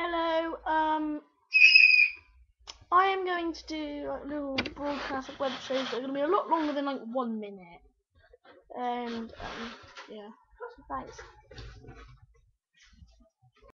Hello, um, I am going to do like little broadcast of web shows that are going to be a lot longer than like one minute. And, um, yeah, thanks.